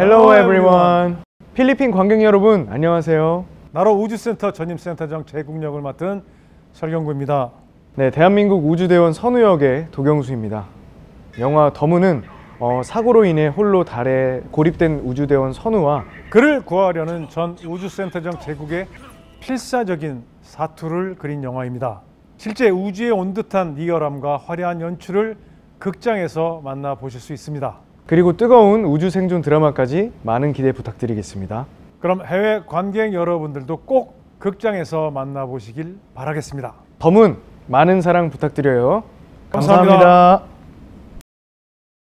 Hello everyone. 필리핀 관객 여러분 안녕하세요. 나로 우주센터 전임센터장 제국역을 맡은 설경구입니다. 네, 대한민국 우주대원 선우 역의 도경수입니다. 영화 더문은 어, 사고로 인해 홀로 달에 고립된 우주대원 선우와 그를 구하려는 전 우주센터장 제국의 필사적인 사투를 그린 영화입니다. 실제 우주에 온 듯한 리얼함과 화려한 연출을 극장에서 만나보실 수 있습니다. 그리고 뜨거운 우주 생존 드라마까지 많은 기대 부탁드리겠습니다. 그럼 해외 관객 여러분들도 꼭 극장에서 만나보시길 바라겠습니다. 더문 많은 사랑 부탁드려요. 감사합니다. 감사합니다.